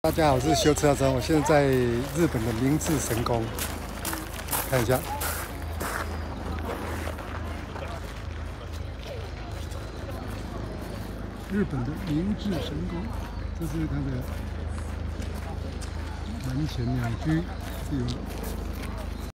大家好，我是修车生，我现在在日本的明治神宫，看一下。日本的明治神宫，这是它的门前两居，有